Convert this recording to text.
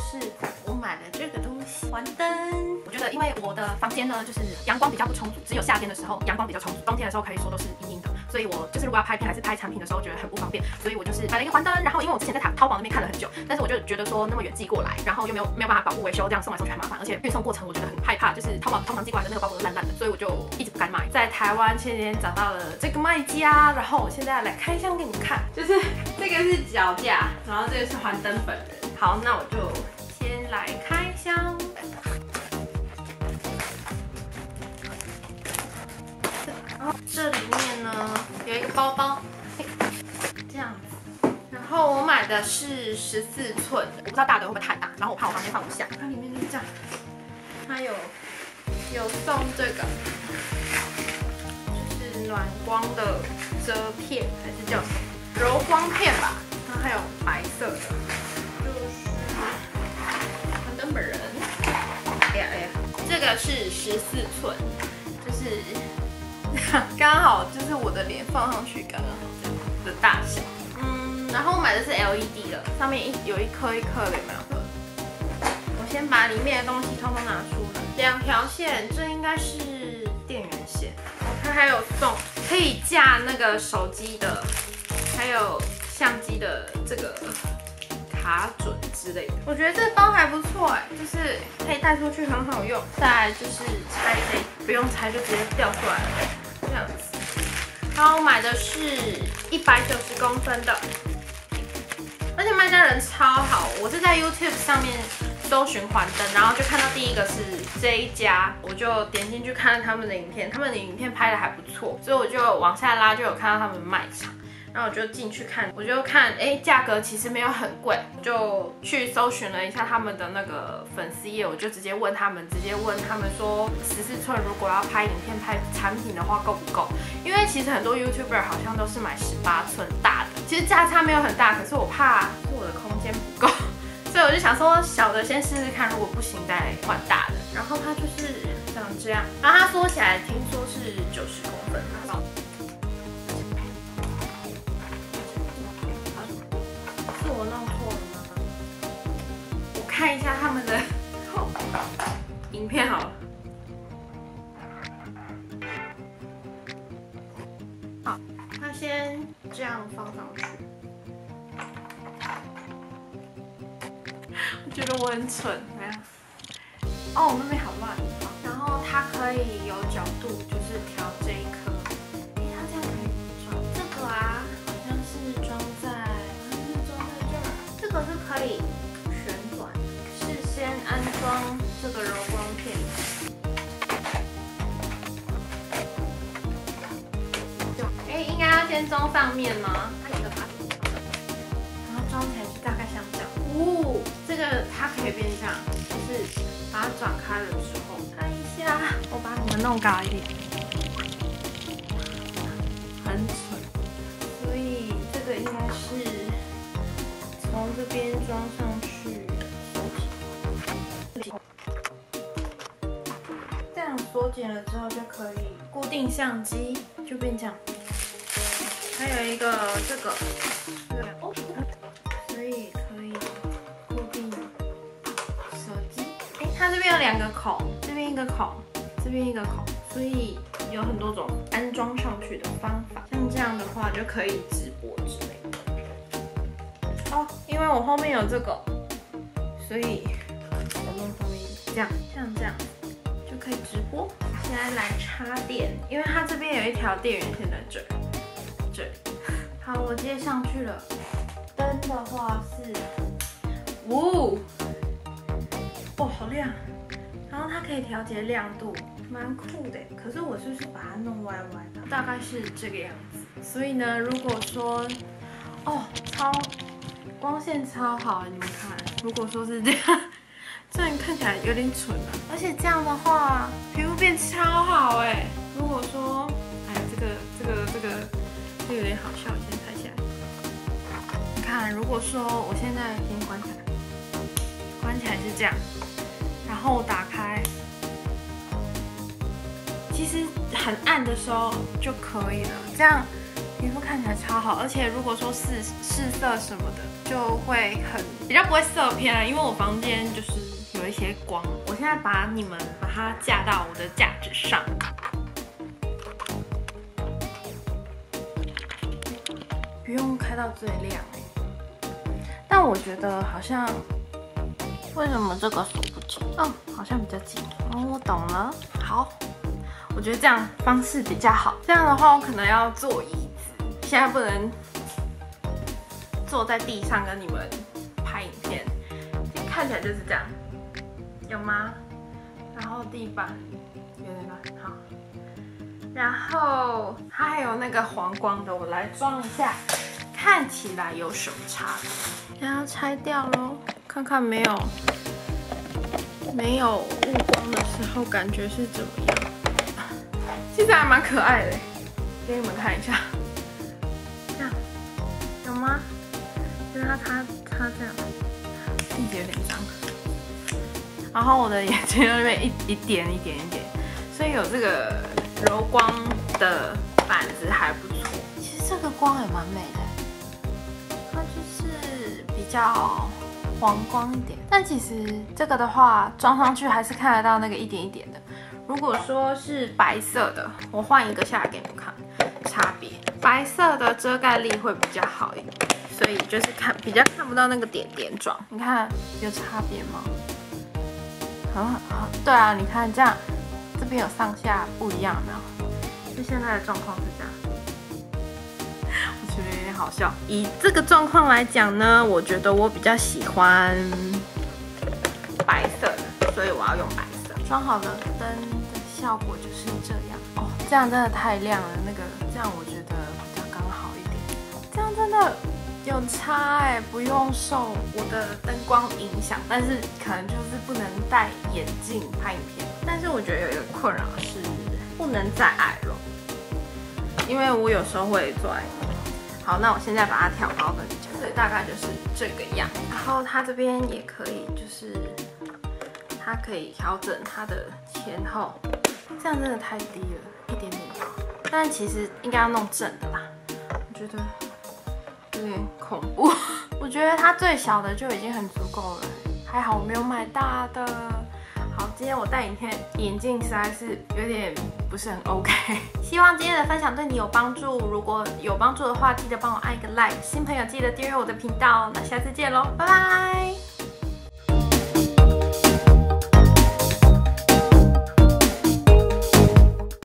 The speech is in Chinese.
是我买了这个东西，环灯。我觉得因为我的房间呢，就是阳光比较不充足，只有夏天的时候阳光比较充足，冬天的时候可以说都是阴阴的，所以我就是如果要拍片还是拍产品的时候，觉得很不方便，所以我就是买了一个环灯。然后因为我之前在淘淘宝那边看了很久，但是我就觉得说那么远寄过来，然后又没有没有办法保护维修，这样送来送去很麻烦，而且运送过程我觉得很害怕，就是淘宝通常寄过来的那个包裹都烂烂的，所以我就一直不敢买。在台湾前几天找到了这个卖家，然后我现在来开箱给你们看，就是这个是脚架，然后这个是环灯本人。好，那我就先来开箱。然后这里面呢有一个包包，这样子。然后我买的是十四寸的，我不知道大的会不会太大，然后我怕我房间放不下。它里面就是这样，它有有送这个，就是暖光的遮片，还是叫什么柔光片吧？然后还有白色的，个是十四寸，就是 刚好就是我的脸放上去刚刚好的大小。嗯，然后我买的是 LED 的，上面一有一颗一颗的，有没有？我先把里面的东西通通拿出来。两条线，这应该是电源线。它还有送可以架那个手机的，还有相机的这个卡准之类的。我觉得这包还不错哎，就是可以带出去很好用。再就是拆这，不用拆就直接掉出来了，这样子。然后我买的是一百九十公分的，而且卖家人超好。我是在 YouTube 上面搜循环灯，然后就看到第一个是这一家，我就点进去看了他们的影片，他们的影片拍的还不错，所以我就往下拉，就有看到他们卖场。然后我就进去看，我就看，哎，价格其实没有很贵，就去搜寻了一下他们的那个粉丝页，我就直接问他们，直接问他们说，十四寸如果要拍影片、拍产品的话够不够？因为其实很多 YouTuber 好像都是买十八寸大的，其实价差没有很大，可是我怕我的空间不够，所以我就想说小的先试试看，如果不行再换大的。然后它就是长这样，然后它缩起来片好了。好，那先这样放上去。我觉得我很蠢，没有。哦，那边好乱。然后它可以有角度，就是调这一颗。哎，它这样可以装这个啊，好像是装在，是装在这儿。这个是可以旋转，是先安装先装上面吗？它有个把手，然后装起来就大概像这样。哦，这个它可以变这样，就是把它转开的时候，看一下，我把你们弄高一点，很蠢，所以这个应该是从这边装上去，这样缩紧了之后就可以固定相机，就变这样。还有一个这个，对，哦，所以可以固定手机。哎，它这边有两个孔，这边一个孔，这边一个孔，所以有很多种安装上去的方法。像这样的话就可以直播之类的。哦，因为我后面有这个，所以我弄后面这样，像这样就可以直播。现在来插电，因为它这边有一条电源线在这儿儿。这里，好，我接上去了。灯的话是，呜、哦，好亮。然后它可以调节亮度，蛮酷的。可是我就是把它弄歪歪的？大概是这个样子。所以呢，如果说，哦，超光线超好，你们看，如果说是这样，这样看起来有点蠢啊。而且这样的话，皮肤变超好哎。如好笑，先拍起来。你看，如果说我现在先关起来，关起来是这样，然后打开，其实很暗的时候就可以了。这样皮肤看起来超好，而且如果说试试色什么的，就会很比较不会色偏啊。因为我房间就是有一些光，我现在把你们把它架到我的架子上，到最亮但我觉得好像为什么这个锁不紧？哦，好像比较紧。哦，我懂了。好。我觉得这样方式比较好。这样的话，我可能要坐椅子，现在不能坐在地上跟你们拍影片。看起来就是这样，有吗？然后地板有点乱，好。然后它还有那个黄光的，我来装一下，看起来有什么差别？然后拆掉喽，看看没有没有雾光的时候，感觉是怎么样？其实还蛮可爱的，给你们看一下，这样有吗？就是它它它这样，细节有点脏。然后我的眼睛那边一一点一点一点，所以有这个柔光的板子还不错。其实这个光也蛮美的，较黄光一点，但其实这个的话装上去还是看得到那个一点一点的。如果说是白色的，我换一个下来给你们看差别。白色的遮盖力会比较好一点，所以就是看比较看不到那个点点状。你看有差别吗？很好，对啊，你看这样，这边有上下不一样，没有？就现在的状况是这样，好笑。以这个状况来讲呢，我觉得我比较喜欢白色的，所以我要用白色。装好了灯的。效果就是这样哦，这样真的太亮了。那个这样我觉得比较刚好一点，这样真的有差哎，不用受我的灯光影响，但是可能就是不能戴眼镜拍影片。但是我觉得有一个困扰是不能再矮了，因为我有时候会拽。好，那我现在把它调高跟你讲，所以大概就是这个样。然后它这边也可以，就是它可以调整它的前后。这样真的太低了，一点点高。但其实应该要弄正的啦，我觉得有点恐怖。我觉得它最小的就已经很足够了，还好我没有买大的。好，今天我戴眼镜，眼镜实在是有点不是很 OK。希望今天的分享对你有帮助，如果有帮助的话，记得帮我按一个 like。新朋友记得订阅我的频道，那下次见喽，拜拜。